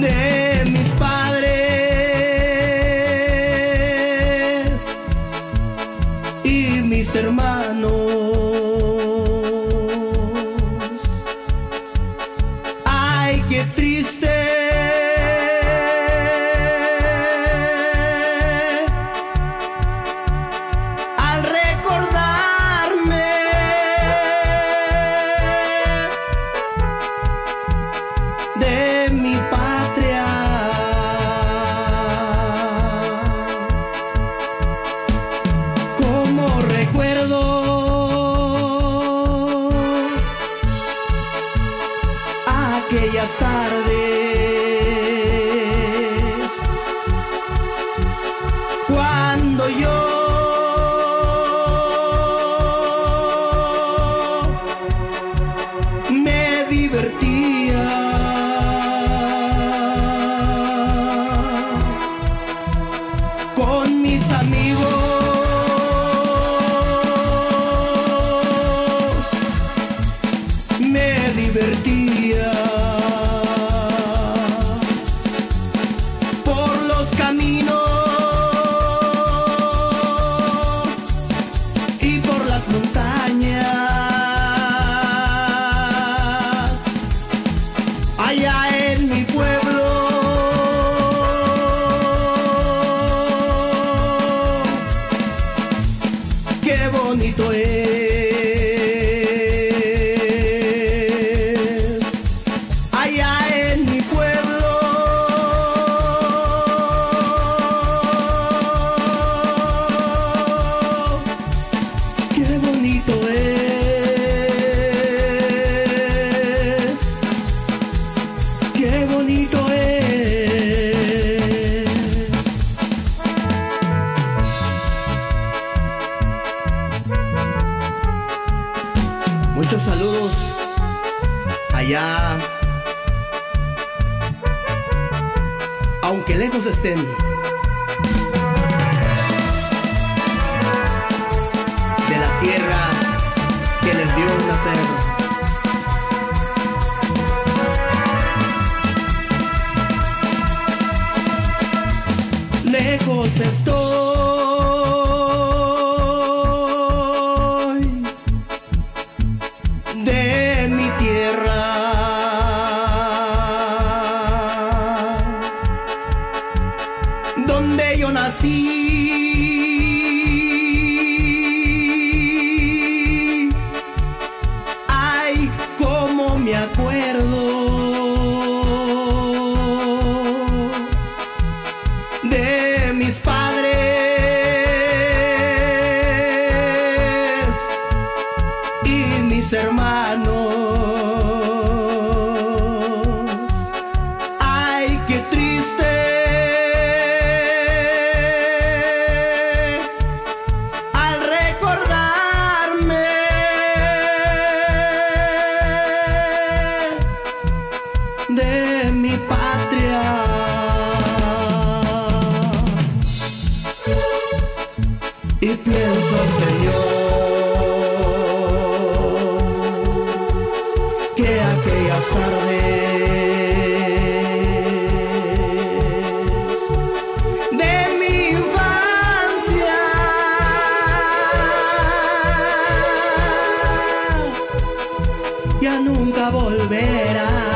내 Tardes, cuando yo me divertía con mis amigos, me divertí. Muchos saludos allá, aunque lejos estén. De la tierra que les dio nacer. yo nací. y pienso, Señor, que aquellas tardes de mi infancia ya nunca volverán.